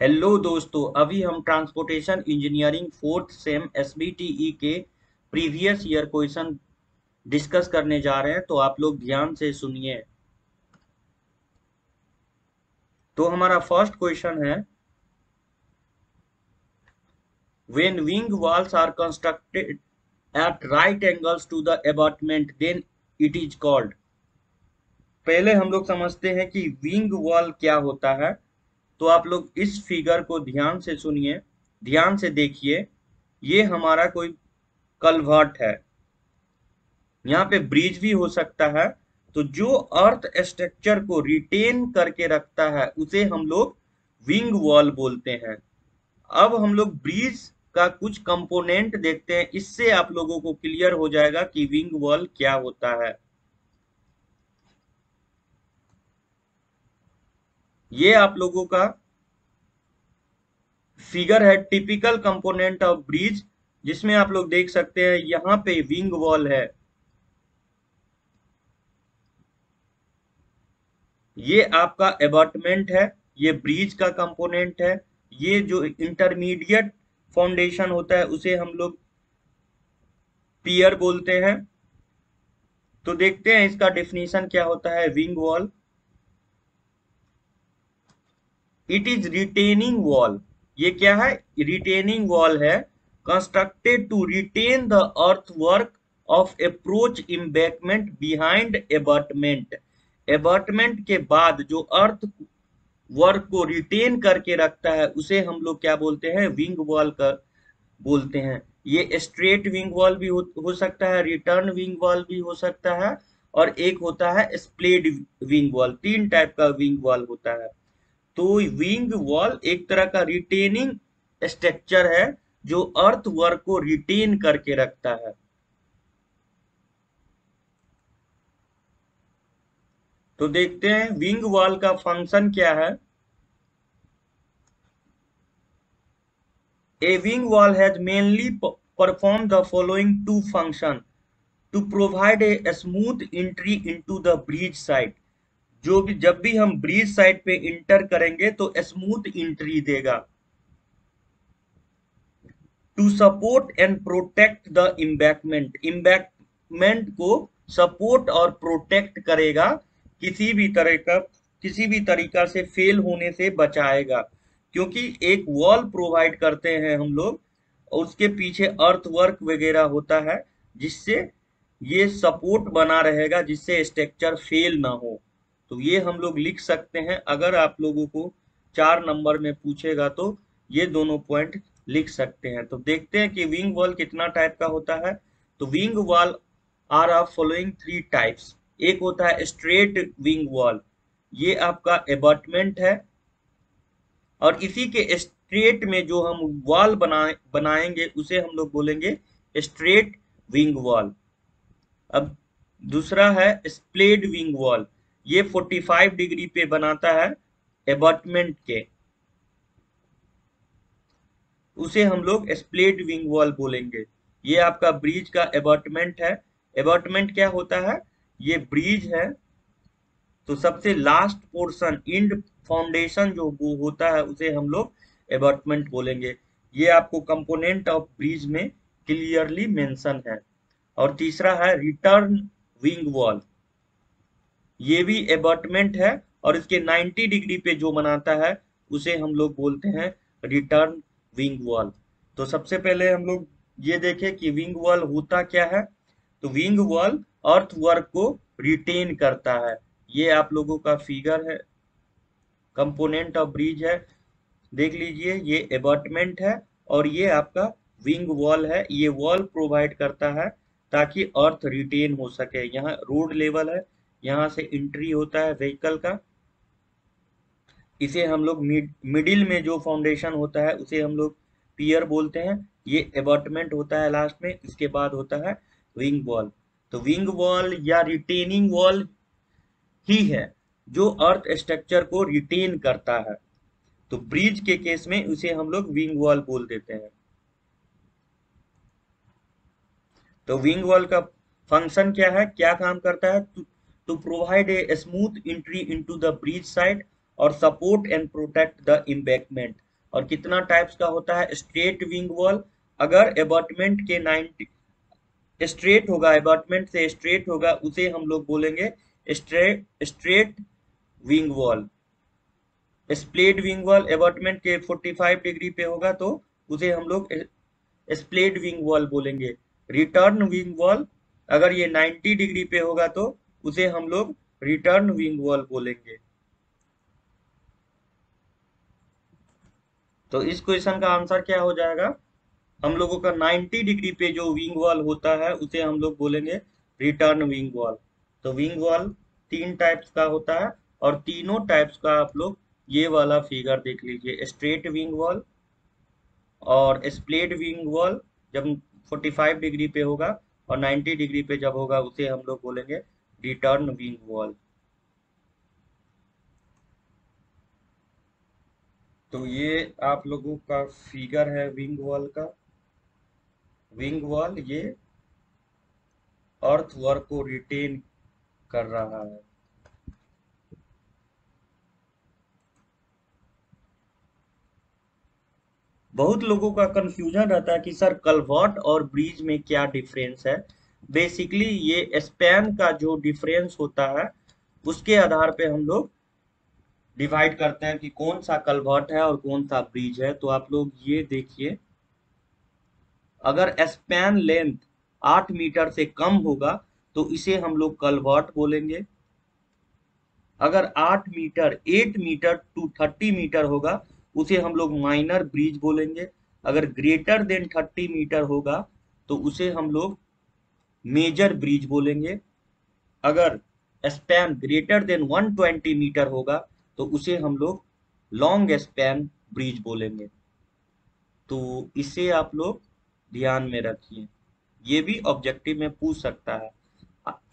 Hello दोस्तों, अभी हम transportation engineering fourth sem S के प्रीवियस ईयर क्वेश्चन डिस्कस करने जा रहे हैं तो आप लोग ध्यान से सुनिए। तो हमारा फ़र्स्ट क्वेश्चन है, when wing walls are constructed at right angles to the abutment then it is called पहले हम लोग समझते हैं कि विंग वॉल क्या होता है। तो आप लोग इस फिगर को ध्यान से सुनिए, ध्यान से देखिए, ये हमारा कोई कलवर्ट है। यहाँ पे ब्रिज भी हो सकता है तो जो अर्थ स्ट्रक्चर को रिटेन करके रखता है, उसे हम लोग विंग वॉल बोलते हैं। अब हम लोग ब्रिज का कुछ कंपोनेंट देखते हैं, इससे आप लोगों को क्लियर हो जाएगा कि विंग वॉल क्या होता है। ये आप लोगों का फिगर है टिपिकल कंपोनेंट ऑफ़ ब्रिज जिसमें आप लोग देख सकते हैं, यहाँ पे विंग वॉल है। ये आपका एबर्टमेंट है, ये ब्रिज का कंपोनेंट है, ये जो इंटरमीडिएट फाउंडेशन होता है, उसे हम लोग पियर बोलते हैं। तो देखते हैं इसका डेफिनेशन क्या होता है wing wall it is retaining wall ये क्या है? रिटेनिंग वॉल है। Constructed to retain the earth work of approach embankment behind abutment abutment के बाद जो अर्थ वर्क को रिटेन करके रखता है उसे हम लोग क्या बोलते हैं? विंग वॉल का बोलते हैं। ये स्ट्रेट विंग वॉल भी हो, हो सकता है रिटर्न विंग वॉल भी हो सकता है और एक होता है स्प्लेड विंग वॉल तीन टाइप का विंग वॉल होता है। तो विंग वॉल एक तरह का रिटेनिंग स्ट्रक्चर है, जो अर्थ वर्क को रिटेन करके रखता है। तो देखते हैं विंग वॉल का फ़ंक्शन क्या है। A wing wall has mainly perform the following two function to provide a smooth entry into the bridge side जो भी जब भी हम ब्रिज साइड पे इंटर करेंगे तो स्मूथ इंट्री देगा। To support and protect the embankment embankment को सपोर्ट और प्रोटेक्ट करेगा, किसी भी तरह का, किसी भी तरीका से फेल होने से बचाएगा। क्योंकि एक वॉल प्रोवाइड करते हैं हम लोग, उसके पीछे अर्थ वर्क वगैरह होता है, जिससे ये सपोर्ट बना रहेगा, जिससे स्ट्रक्चर फेल ना हो। तो ये हम लोग लिख सकते हैं। अगर आप लोगों को चार नंबर में पूछेगा तो ये दोनों पॉइंट लिख सकते हैं। तो देखते हैं कि विंग वॉल कितना टाइप का होता है। तो wing wall are of following three types एक होता है स्ट्रेट विंग वॉल ये आपका एबर्टमेंट है। और इसी के स्ट्रेट में जो हम वॉल बनाए, बनाएँगे, उसे हम लोग बोलेंगे स्ट्रेट विंग वॉल अब दूसरा है स्प्लेड विंग वॉल ये 45 डिग्री पे बनाता है एबर्टमेंट के। उसे हम लोग स्प्लेट विंग वॉल बोलेंगे। ये आपका ब्रिज का एबर्टमेंट है। एबर्टमेंट क्या होता है? ये ब्रिज है। तो सबसे लास्ट पोर्शन इंड फाउंडेशन जो वो होता है, उसे हम लोग एबर्टमेंट बोलेंगे। ये आपको कंपोनेंट ऑफ़ ब्रिज में क्लियरली मेंशन है। और तीसरा है रिटर्न विंग वॉल ये भी एबर्टमेंट है और इसके 90 डिग्री पे जो बनाता है, उसे हम लोग बोलते हैं रिटर्न विंग वॉल तो सबसे पहले हम लोग ये देखें कि विंग वॉल होता क्या है? तो विंग वॉल अर्थ वर्क को रिटेन करता है। ये आप लोगों का फिगर है कंपोनेंट ऑफ़ ब्रिज है। देख लीजिए, ये एबर्टमेंट है और ये आपका विंग वॉल है। ये वॉल प्रोवाइड करता है ताकि अर्थ रिटेन हो सके। यहाँ रोड लेवल है यहाँ से एंट्री होता है व्हीकल का। इसे हम लोग मिड, मिडिल में जो फाउंडेशन होता है उसे हम लोग पियर बोलते हैं। ये एबर्टमेंट होता है लास्ट में इसके बाद होता है विंग वॉल तो विंग वॉल या रिटेनिंग वॉल ही है जो अर्थ स्ट्रक्चर को रिटेन करता है। तो ब्रिज के केस में उसे हम लोग विंग वॉल बोल देते हैं। तो विंग वॉल का फ़ंक्शन क्या है? क्या काम करता है? To provide a smooth entry into the breach side or support and protect the embankment. और कितना टाइप्स का होता है? स्ट्रेट विंग वॉल अगर एबॉटमेंट के 90 स्ट्रेट होगा एबॉटमेंट से स्ट्रेट होगा, उसे हम लोग बोलेंगे straight straight wing wall splayed wing wall abutment के 45 डिग्री पे होगा तो उसे हम लोग स्प्लेट विंग वॉल बोलेंगे. रिटर्न विंग वॉल अगर ये 90 डिग्री पे होगा तो उसे हम लोग रिटर्न विंग वॉल बोलेंगे। तो इस क्वेश्चन का आंसर क्या हो जाएगा? हम लोगों का 90 डिग्री पे जो विंग वॉल होता है, उसे हम लोग बोलेंगे रिटर्न विंग वॉल तो विंग वॉल तीन टाइप्स का होता है और तीनों टाइप्स का आप लोग ये वाला फिगर देख लीजिए। स्ट्रेट विंग वॉल और स्प्लेट विंग वॉल जब 45 डिग्री पे होगा और 90 डिग्री पे जब होगा, उसे हम लोग बोलेंगे रिटर्न विंग वॉल तो ये आप लोगों का फिगर है विंग वॉल का। विंग वॉल ये अर्थ वर्क को रिटेन कर रहा है। बहुत लोगों का कंफ्यूजन रहता है कि सर कलवर्ट और ब्रिज में क्या डिफरेंस है? बेसिकली ये स्पैन का जो डिफरेंस होता है, उसके आधार पे हम लोग डिवाइड करते हैं कि कौन सा कलवर्ट है और कौन सा ब्रिज है। तो आप लोग ये देखिए, अगर स्पैन लेंथ आठ मीटर से कम होगा तो इसे हम लोग कलवर्ट बोलेंगे। अगर आठ metre eight metre to thirty metre होगा, उसे हम लोग माइनर ब्रिज बोलेंगे। अगर ग्रेटर देन थर्टी मीटर होगा तो उसे हम लोग मेजर ब्रिज बोलेंगे। अगर स्पैन ग्रेटर देन 120 मीटर होगा तो उसे हम लोग लॉन्ग स्पैन ब्रिज बोलेंगे। तो इसे आप लोग ध्यान में रखिए। ये भी ऑब्जेक्टिव में पूछ सकता है।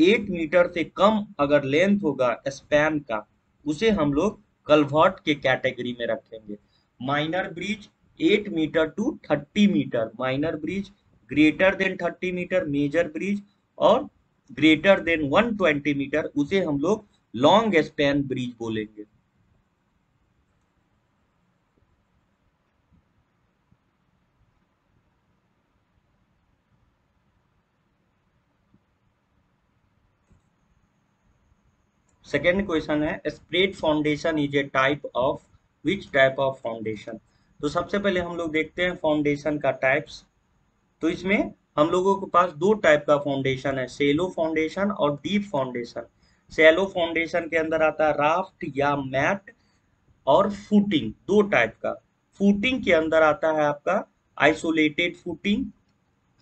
एट मीटर से कम अगर लेंथ होगा स्पैन का, उसे हम लोग कलवर्ट के कैटेगरी में रखेंगे। Minor bridge eight metre to thirty metre minor bridge greater than thirty metre major bridge और greater than one twenty metre उसे हम लोग लॉन्ग स्पैन ब्रिज बोलेंगे। सेकेंड क्वेश्चन है spread foundation is a type of which type of foundation तो सबसे पहले हम लोग देखते हैं फाउंडेशन का टाइप्स तो इसमें हम लोगों के पास दो टाइप का फाउंडेशन है सेलो फाउंडेशन और डीप फाउंडेशन सेलो फाउंडेशन के अंदर आता है राफ्ट या मैट और फूटिंग दो टाइप का. फूटिंग के अंदर आता है आपका isolated footing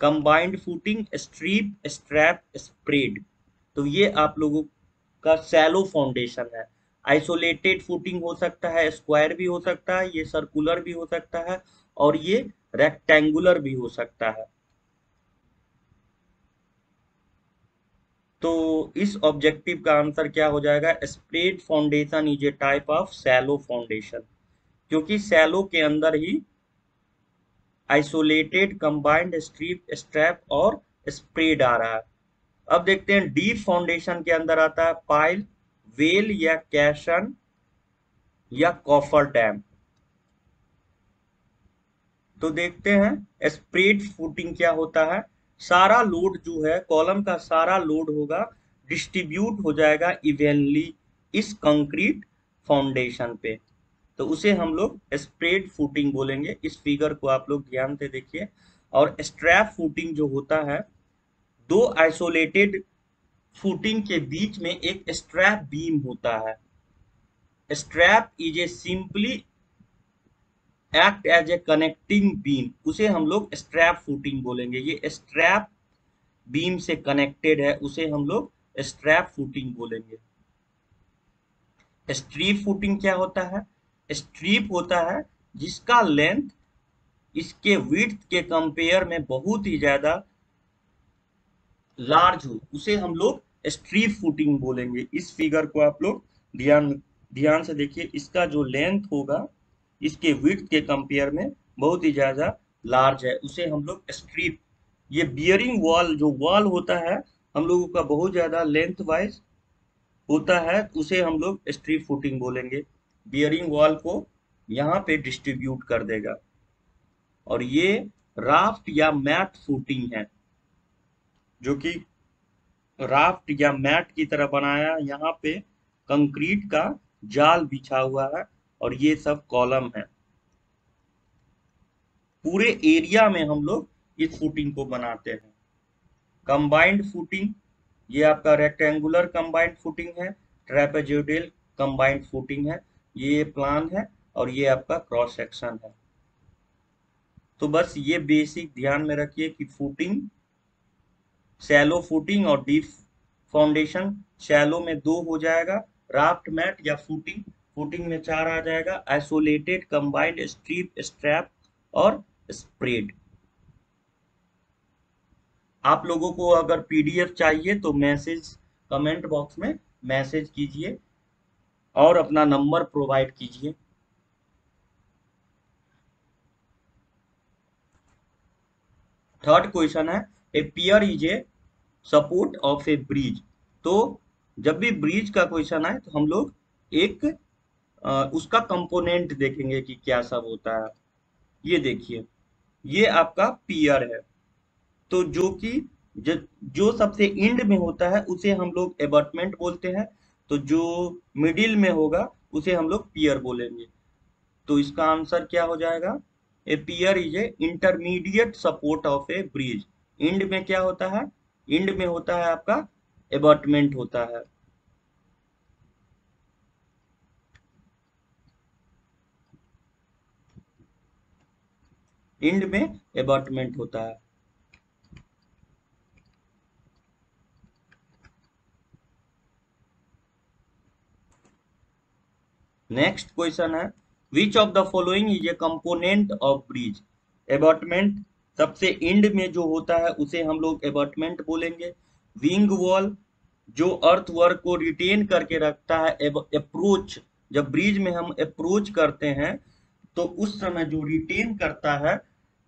combined footing strip strap spread तो ये आप लोगों का सैलो फाउंडेशन है. आइसोलेटेड फूटिंग हो सकता है स्क्वायर भी हो सकता है, ये सर्कुलर भी हो सकता है और ये रेक्टेंगुलर भी हो सकता है। तो इस ऑब्जेक्टिव का आंसर क्या हो जाएगा? Spread foundation is a type of shallow foundation क्योंकि सैलो के अंदर ही आइसोलेटेड कंबाइंड स्ट्रीप स्ट्रैप और स्प्रेड आ रहा है। अब देखते हैं डीप फाउंडेशन के अंदर आता है पाइल वेल या कैशन या कॉफर डैम तो देखते हैं स्प्रेड फुटिंग क्या होता है? सारा लोड जो है कॉलम का सारा लोड होगा डिस्ट्रीब्यूट हो जाएगा इवेनली इस कंक्रीट फाउंडेशन पे। तो उसे हम लोग स्प्रेड फुटिंग बोलेंगे। इस फिगर को आप लोग ध्यान से देखिए। और स्ट्रैप फुटिंग जो होता है, दो आइसोलेटेड फुटिंग के बीच में एक स्ट्रैप बीम होता है। Strap is a simply act as a connecting beam उसे हम लोग स्ट्रैप फुटिंग बोलेंगे। ये स्ट्रैप बीम से कनेक्टेड है। उसे हम लोग स्ट्रैप फुटिंग बोलेंगे। स्ट्रीप फुटिंग क्या होता है? स्ट्रीप होता है जिसका लेंथ इसके विड्थ के कंपेयर में बहुत ही ज़्यादा लार्ज हो। उसे हम लोग स्ट्रीप फुटिंग बोलेंगे। इस फिगर को आप लोग ध्यान ध्यान से देखिए। इसका जो लेंथ होगा इसके विथ के कंपेयर में बहुत ही ज़्यादा लार्ज है। उसे हम लोग स्ट्रीप ये बियरिंग वॉल जो वॉल होता है, हम लोगों का बहुत ज़्यादा लेंथ वाइज होता है, उसे हम लोग स्ट्रीप फुटिंग बोलेंगे। बियरिंग वॉल को यहाँ पे डिस्ट्रीब्यूट कर देगा। और ये राफ्ट या मैट फूटिंग है, जो कि राफ्ट या मैट की तरह बनाया, यहाँ पे कंक्रीट का जाल बिछा हुआ है। और ये सब कॉलम है। पूरे एरिया में हम लोग इस फुटिंग को बनाते हैं। कंबाइंड फुटिंग ये आपका रेक्टेंगुलर कंबाइंड फुटिंग है ट्रेपेजोइडल कंबाइंड फुटिंग है, ये प्लान है और ये आपका क्रॉस सेक्शन है। तो बस ये बेसिक ध्यान में रखिए कि फुटिंग शैलो फुटिंग और डीप फाउंडेशन शैलो में दो हो जाएगा। राफ्ट मैट या फुटिंग फुटिंग में चार आ जाएगा आइसोलेटेड कंबाइंड स्ट्रीप स्ट्रैप और स्प्रेड आप लोगों को अगर पीडीएफ चाहिए तो मैसेज कमेंट बॉक्स में मैसेज कीजिए और अपना नंबर प्रोवाइड कीजिए। थर्ड क्वेश्चन है a pier is a support of a bridge तो जब भी ब्रिज का क्वेश्चन आए तो हम लोग एक उसका कंपोनेंट देखेंगे कि क्या सब होता है। ये देखिए, ये आपका पियर है। तो जो कि जो सबसे इंड में होता है, उसे हम लोग एबर्टमेंट बोलते हैं। तो जो मिडिल में होगा, उसे हम लोग पियर बोलेंगे। तो इसका आंसर क्या हो जाएगा? A pier is a intermediate support of a bridge end में क्या होता है? इंड में होता है आपका एबर्टमेंट होता है। इंड में एबर्टमेंट होता है। नेक्स्ट क्वेश्चन है which of the following is a component of bridge abutment सबसे इंड में जो होता है, उसे हम लोग एबॉटमेंट बोलेंगे। विंग वॉल जो अर्थ वर्क को रिटेन करके रखता है अप्रोच जब ब्रिज में हम अप्रोच करते हैं तो उस समय जो रिटेन करता है,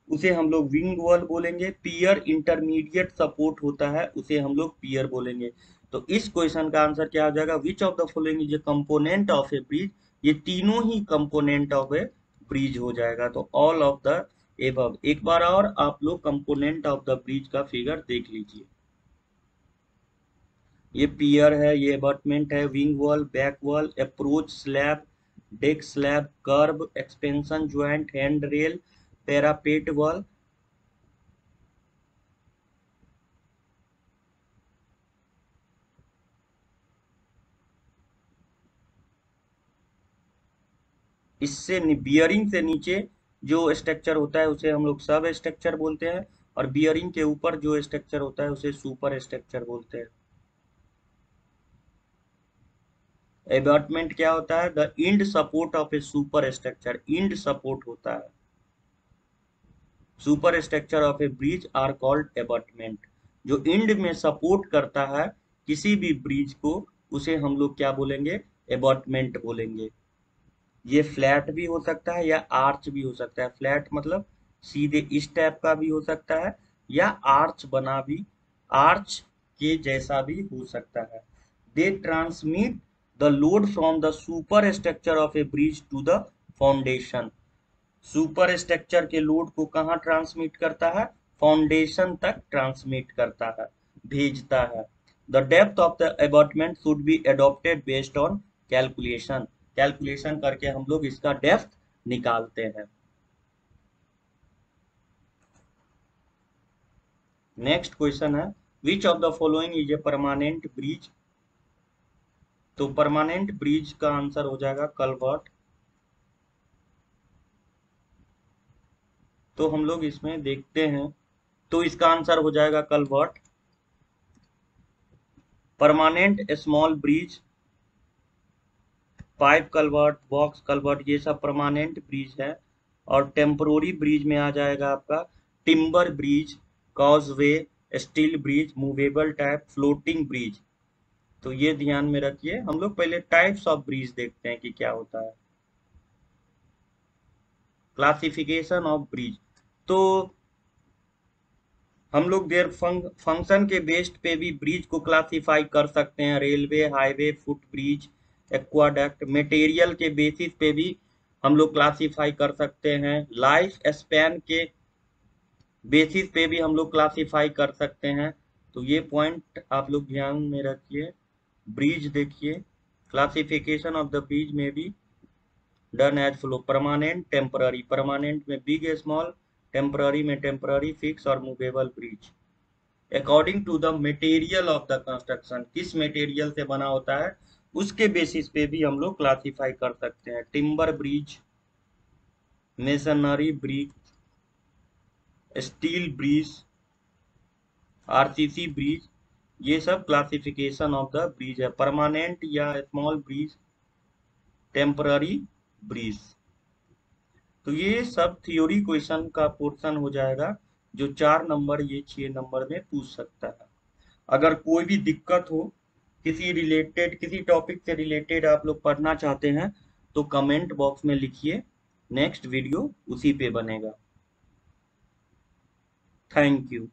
उसे हम लोग विंग वॉल बोलेंगे पियर इंटरमीडिएट सपोर्ट होता है, उसे हम लोग पियर बोलेंगे। तो इस क्वेश्चन का आंसर क्या हो जाएगा? Which of the following is a component of a bridge ये तीनों ही कंपोनेंट ऑफ़ ए ब्रिज हो जाएगा। तो ऑल ऑफ़ द एबव एक बार और आप लोग कंपोनेंट ऑफ़ द ब्रिज का फिगर देख लीजिए। ये पियर है, ये अबटमेंट है wing wall back wall approach slab deck slab curb expansion joint hand rail parapet wall इससे बियरिंग से नीचे जो स्ट्रक्चर होता है, उसे हम लोग सब स्ट्रक्चर बोलते हैं और बियरिंग के ऊपर जो स्ट्रक्चर होता है, उसे सुपर स्ट्रक्चर बोलते हैं। एबॉटमेंट क्या होता है? The end support of a superstructure end support होता है। Superstructure of a bridge are called abutment जो इंड में सपोर्ट करता है, किसी भी ब्रिज को, उसे हम लोग क्या बोलेंगे? एबॉटमेंट बोलेंगे। ये फ्लैट भी हो सकता है या आर्च भी हो सकता है। फ्लैट मतलब सीधे इस टाइप का भी हो सकता है या आर्च बना भी आर्च के जैसा भी हो सकता है। They transmit from the superstructure of a bridge to the foundation superstructure के लोड को कहा ट्रांसमिट करता है? फाउंडेशन तक ट्रांसमिट करता है, भेजता है। The depth of the abutment should be adopted based on calculation calculation करके हम लोग इसका डेप्थ निकालते हैं। नेक्स्ट क्वेश्चन है which of the following is a permanent bridge तो परमानेंट ब्रिज का आंसर हो जाएगा कलवर्ट तो हम लोग इसमें देखते हैं। तो इसका आंसर हो जाएगा culvert permanent small bridge pipe culvert box culvert ये सब परमानेंट ब्रिज है। और टेम्पोरी ब्रिज में आ जाएगा आपका timber bridge causeway steel bridge movable type floating bridge तो ये ध्यान में रखिए। हम लोग पहले टाइप्स ऑफ़ ब्रिज देखते हैं कि क्या होता है। क्लासिफिकेशन ऑफ़ ब्रिज तो हम लोग देर फ़ंक्शन के बेस्ड पे भी ब्रिज को क्लासिफाई कर सकते हैं। Railway highway foot bridge aqueduct material के बेसिस पे भी हम लोग क्लासीफाई कर सकते हैं। लाइफ स्पैन के बेसिस पे भी हम लोग क्लासीफाई कर सकते हैं। तो ये पॉइंट आप लोग ध्यान में रखिए। ब्रिज देखिए। क्लासिफिकेशन ऑफ़ द ब्रिज में भी done as flow permanent temporary permanent में बिग स्मॉल टेम्पररी में टेम्पररी फिक्स और movable bridge according to the material of the construction किस मटेरियल से बना होता है, उसके बेसिस पे भी हम लोग क्लासिफाई कर सकते हैं। Timber bridge masonry bridge steel bridge RCC bridge ये सब क्लासिफिकेशन ऑफ़ द ब्रिज है परमानेंट या स्मॉल ब्रिज टेम्पररी ब्रिज तो ये सब थ्योरी क्वेश्चन का पोर्शन हो जाएगा, जो चार नंबर ये छह नंबर में पूछ सकता है। अगर कोई भी दिक्कत हो, किसी रिलेटेड किसी टॉपिक से रिलेटेड आप लोग पढ़ना चाहते हैं तो कमेंट बॉक्स में लिखिए। नेक्स्ट वीडियो उसी पे बनेगा। Thank you